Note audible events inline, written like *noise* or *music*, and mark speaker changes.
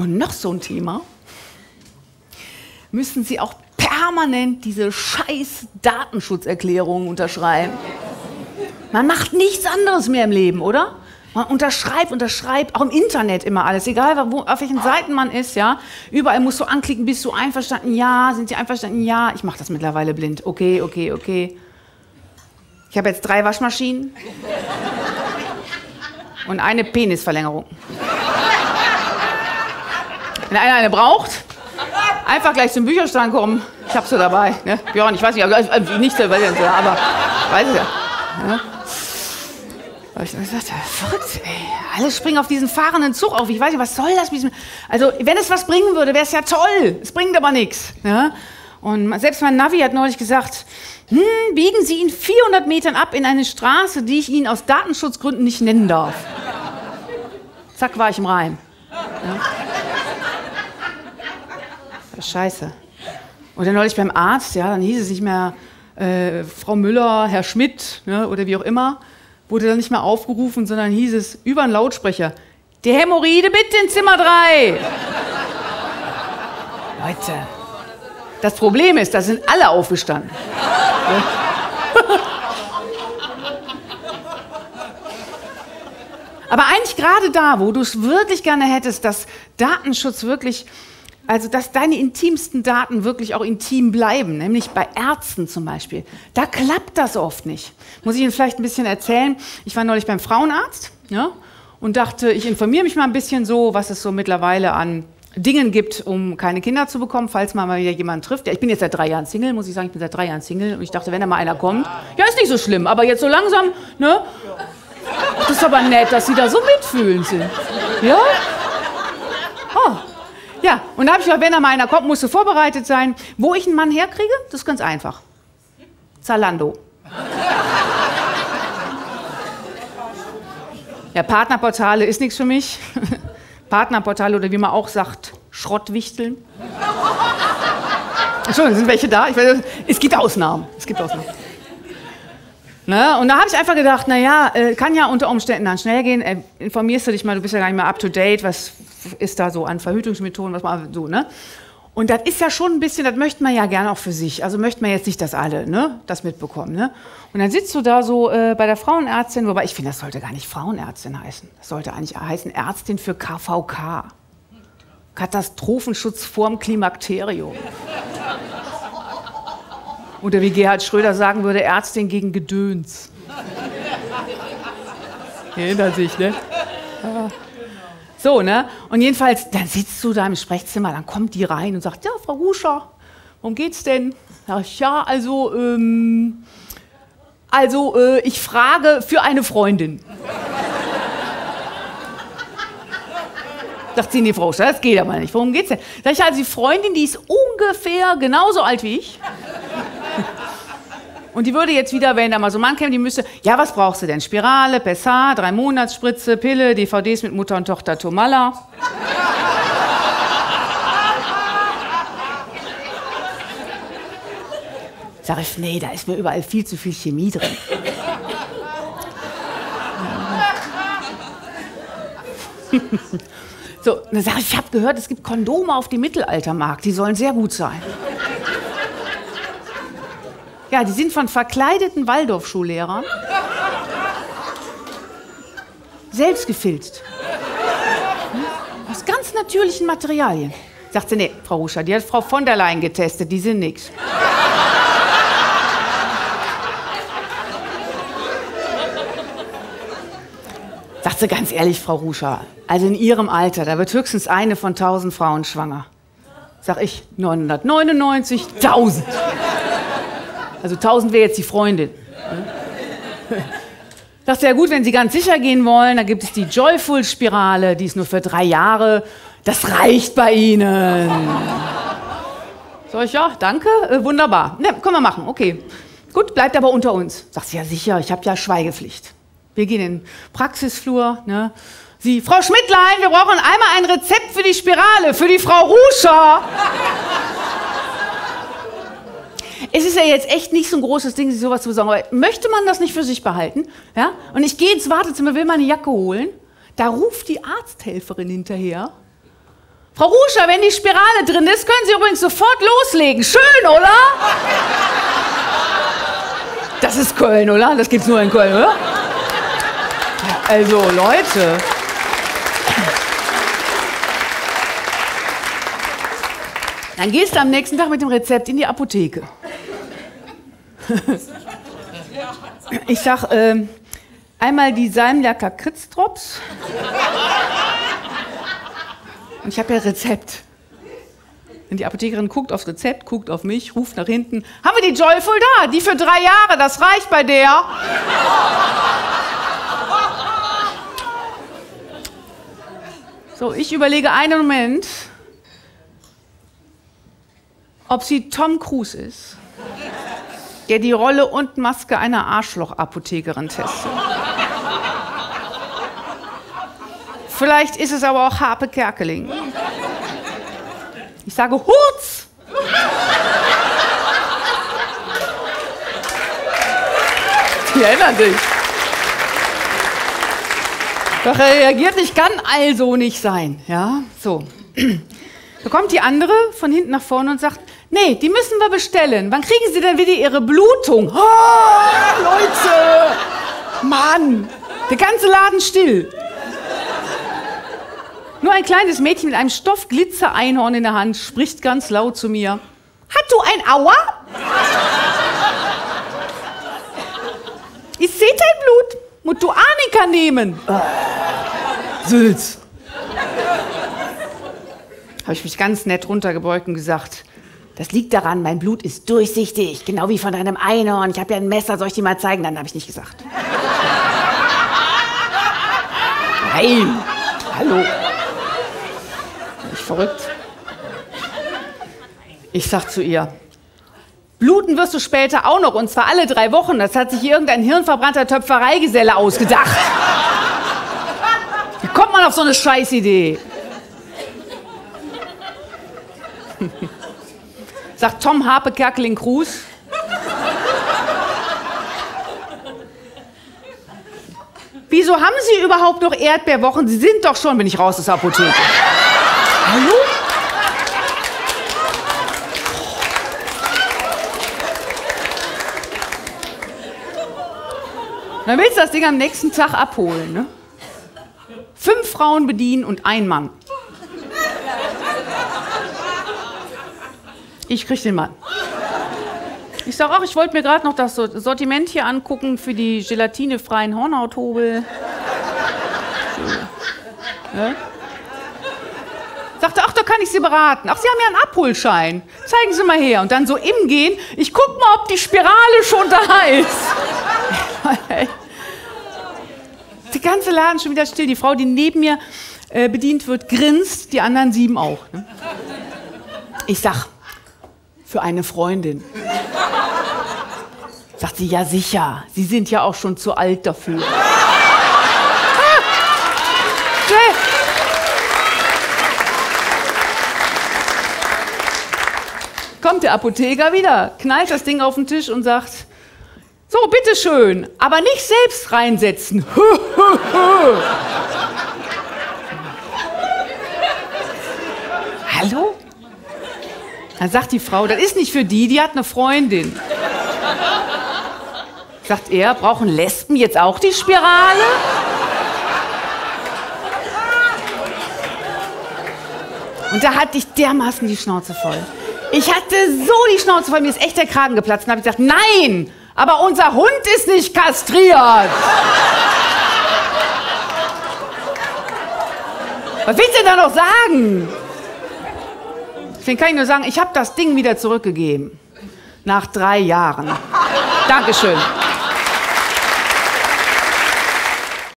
Speaker 1: Und noch so ein Thema. Müssen Sie auch permanent diese scheiß Datenschutzerklärungen unterschreiben? Man macht nichts anderes mehr im Leben, oder? Man unterschreibt, unterschreibt, auch im Internet immer alles, egal wo, auf welchen Seiten man ist, ja. Überall musst du anklicken, bist du einverstanden? Ja. Sind Sie einverstanden? Ja. Ich mache das mittlerweile blind. Okay, okay, okay. Ich habe jetzt drei Waschmaschinen und eine Penisverlängerung. Wenn einer eine braucht, einfach gleich zum Bücherstand kommen. Ich habe sie dabei. Ne? Björn, ich weiß nicht, aber nicht so, aber weiß ich ja. ja. ich gesagt, verrückt, ey. Alle springen auf diesen fahrenden Zug auf. Ich weiß nicht, was soll das? Also, wenn es was bringen würde, wäre es ja toll. Es bringt aber nichts. Ja? Und selbst mein Navi hat neulich gesagt, hm, biegen Sie ihn 400 Metern ab in eine Straße, die ich Ihnen aus Datenschutzgründen nicht nennen darf. Zack, war ich im Reim. Scheiße. Und dann neulich beim Arzt, ja, dann hieß es nicht mehr äh, Frau Müller, Herr Schmidt ne, oder wie auch immer, wurde dann nicht mehr aufgerufen, sondern hieß es über einen Lautsprecher, die Hämorrhoide bitte in Zimmer 3. Leute, das Problem ist, da sind alle aufgestanden. Aber eigentlich gerade da, wo du es wirklich gerne hättest, dass Datenschutz wirklich also, dass deine intimsten Daten wirklich auch intim bleiben, nämlich bei Ärzten zum Beispiel. Da klappt das oft nicht. Muss ich Ihnen vielleicht ein bisschen erzählen. Ich war neulich beim Frauenarzt ja, und dachte, ich informiere mich mal ein bisschen so, was es so mittlerweile an Dingen gibt, um keine Kinder zu bekommen, falls mal wieder jemanden trifft. Ja, ich bin jetzt seit drei Jahren Single, muss ich sagen, ich bin seit drei Jahren Single und ich dachte, wenn da mal einer kommt, ja, ist nicht so schlimm, aber jetzt so langsam, ne? Das ist aber nett, dass Sie da so mitfühlend sind. Ja? Oh. Ja, und da habe ich gesagt, wenn da mal einer kommt, musst du vorbereitet sein. Wo ich einen Mann herkriege, das ist ganz einfach. Zalando. Ja, Partnerportale ist nichts für mich. *laughs* Partnerportale oder wie man auch sagt, Schrottwichteln. Entschuldigung, sind welche da? Weiß, es gibt Ausnahmen. Es gibt Ausnahmen. Ne? Und da habe ich einfach gedacht, naja, äh, kann ja unter Umständen dann schnell gehen. Äh, informierst du dich mal, du bist ja gar nicht mehr up to date, was ist da so an Verhütungsmethoden, was man so, ne? Und das ist ja schon ein bisschen, das möchte man ja gerne auch für sich. Also möchte man jetzt nicht, dass alle ne, das mitbekommen. Ne? Und dann sitzt du da so äh, bei der Frauenärztin, wobei ich finde, das sollte gar nicht Frauenärztin heißen. Das sollte eigentlich heißen Ärztin für KVK. Katastrophenschutz vorm Klimakterium. Oder wie Gerhard Schröder sagen würde, Ärztin gegen Gedöns. Erinnert sich, ne? So, ne? Und jedenfalls, dann sitzt du da im Sprechzimmer, dann kommt die rein und sagt, ja, Frau Ruscher, worum geht's denn? Sag ich, ja, also, ähm, also, äh, ich frage für eine Freundin. Sagt sie, nee, Frau Ruscher, das geht aber nicht. Worum geht's denn? Sag ich, also, die Freundin, die ist ungefähr genauso alt wie ich. Und die würde jetzt wieder, wenn da mal so ein Mann käme, die müsste, ja, was brauchst du denn? Spirale, Pessar, drei Monatsspritze, Pille, DVDs mit Mutter und Tochter Tomalla. Sag ich, nee, da ist mir überall viel zu viel Chemie drin. so, dann sage ich, ich habe gehört, es gibt Kondome auf dem Mittelaltermarkt, die sollen sehr gut sein. Ja, die sind von verkleideten Waldorfschullehrern. Selbst gefilzt. Hm? Aus ganz natürlichen Materialien. Sagt sie, nee, Frau Ruscher, die hat Frau von der Leyen getestet, die sind nix. Sagt sie ganz ehrlich, Frau Ruscher, also in Ihrem Alter, da wird höchstens eine von tausend Frauen schwanger. Sag ich, 999, 1000. Also 1000 wäre jetzt die Freundin. Dachte ja gut, wenn Sie ganz sicher gehen wollen, dann gibt es die Joyful-Spirale, die ist nur für drei Jahre. Das reicht bei Ihnen. Sag ich, ja, danke, äh, wunderbar. Ne, können wir machen, okay. Gut, bleibt aber unter uns. Sagt sie, ja sicher, ich habe ja Schweigepflicht. Wir gehen in den Praxisflur. Ne? Sie, Frau Schmidtlein, wir brauchen einmal ein Rezept für die Spirale, für die Frau Ruscher. Es ist ja jetzt echt nicht so ein großes Ding, sich sowas zu besorgen. Aber möchte man das nicht für sich behalten? Ja? Und ich gehe ins Wartezimmer, will meine Jacke holen. Da ruft die Arzthelferin hinterher. Frau Ruscher, wenn die Spirale drin ist, können Sie übrigens sofort loslegen. Schön, oder? Das ist Köln, oder? Das gibt's nur in Köln, oder? Also, Leute. Dann gehst du am nächsten Tag mit dem Rezept in die Apotheke. *laughs* Ich sag, äh, einmal die Salmlacker Kritztrops. Und ich habe ja Rezept. Und die Apothekerin guckt aufs Rezept, guckt auf mich, ruft nach hinten. Haben wir die Joyful da? Die für drei Jahre, das reicht bei der. So, ich überlege einen Moment, ob sie Tom Cruise ist, der die Rolle und Maske einer Arschloch-Apothekerin testet. Vielleicht ist es aber auch Harpe Kerkeling. Ich sage Hurz! Die erinnern sich. Doch er reagiert nicht, kann also nicht sein. Ja, so. Da kommt die andere von hinten nach vorne und sagt, nee, die müssen wir bestellen. Wann kriegen sie denn wieder ihre Blutung? Oh, Leute! Mann! Der ganze Laden still. Nur ein kleines Mädchen mit einem Stoffglitzer-Einhorn in der Hand spricht ganz laut zu mir. Hat du ein Aua? Ich seh dein Blut. Musst du Annika nehmen. Sülz. Habe ich mich ganz nett runtergebeugt und gesagt, das liegt daran, mein Blut ist durchsichtig, genau wie von deinem Einhorn. Ich habe ja ein Messer, soll ich dir mal zeigen? Dann habe ich nicht gesagt. Nein, hallo. Bin ich verrückt? Ich sag zu ihr, bluten wirst du später auch noch, und zwar alle drei Wochen. Das hat sich irgendein hirnverbrannter Töpfereigeselle ausgedacht. Wie kommt man auf so eine Scheißidee? Sagt Tom Harpe Kerkeling Cruz. Wieso haben Sie überhaupt noch Erdbeerwochen? Sie sind doch schon, bin ich raus aus der Apotheke. Hallo? Dann willst du das Ding am nächsten Tag abholen. Ne? Fünf Frauen bedienen und ein Mann. Ich krieg den Mann. Ich sage auch, ich wollte mir gerade noch das Sortiment hier angucken für die gelatinefreien Hornhauthobel. So. Ja? Sagte, ach, da kann ich Sie beraten. Ach, Sie haben ja einen Abholschein. Zeigen Sie mal her. Und dann so im Gehen, ich guck mal, ob die Spirale schon da ist. *laughs* Die ganze Laden schon wieder still. Die Frau, die neben mir äh, bedient wird, grinst, die anderen sieben auch. Ne? Ich sag, für eine Freundin. Sagt sie, ja sicher, Sie sind ja auch schon zu alt dafür. Ah! Kommt der Apotheker wieder, knallt das Ding auf den Tisch und sagt, so, bitteschön, aber nicht selbst reinsetzen. *laughs* Hallo? Dann sagt die Frau, das ist nicht für die, die hat eine Freundin. Sagt er, brauchen Lesben jetzt auch die Spirale? Und da hatte ich dermaßen die Schnauze voll. Ich hatte so die Schnauze voll, mir ist echt der Kragen geplatzt und habe gesagt, nein, aber unser Hund ist nicht kastriert. Was willst du denn da noch sagen? Deswegen kann ich nur sagen, ich habe das Ding wieder zurückgegeben. Nach drei Jahren. Dankeschön.